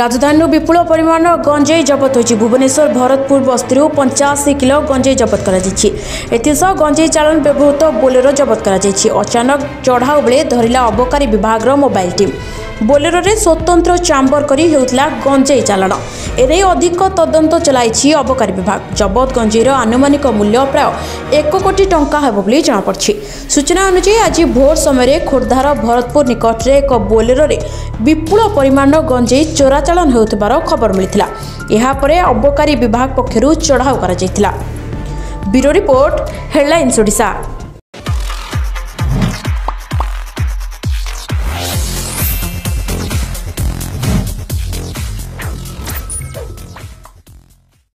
রাজধানীর বিপুল পরিমাণ গঞ্জেই জবত হয়েছে ভুবনেশ্বর ভরতপুর বস্তিরু পঞ্চাশি কিলো গঞ্জেই জবত করা যাইছে এসব গঞ্জেই চালাণ ব্যবহৃত বোলেরো জবত করা যাইছে অচানক চঢ়াও বেড়ে ধরিলা অবকারী বিভাগর মোবাইল টিম ବୋଲେରୋରେ ସ୍ୱତନ୍ତ୍ର ଚାମ୍ବର କରି ହେଉଥିଲା ଗଞ୍ଜେଇ ଚାଲାଣ ଏନେଇ ଅଧିକ ତଦନ୍ତ ଚଲାଇଛି ଅବକାରୀ ବିଭାଗ ଜବତ ଗଞ୍ଜେଇର ଆନୁମାନିକ ମୂଲ୍ୟ ପ୍ରାୟ ଏକ କୋଟି ଟଙ୍କା ହେବ ବୋଲି ଜଣାପଡ଼ିଛି ସୂଚନା ଅନୁଯାୟୀ ଆଜି ଭୋର ସମୟରେ ଖୋର୍ଦ୍ଧାର ଭରତପୁର ନିକଟରେ ଏକ ବୋଲେରୋରେ ବିପୁଳ ପରିମାଣର ଗଞ୍ଜେଇ ଚୋରା ଚୋରାଚାଳନ ହେଉଥିବାର ଖବର ମିଳିଥିଲା ଏହାପରେ ଅବକାରୀ ବିଭାଗ ପକ୍ଷରୁ ଚଢ଼ାଉ କରାଯାଇଥିଲା ଓଡ଼ିଶା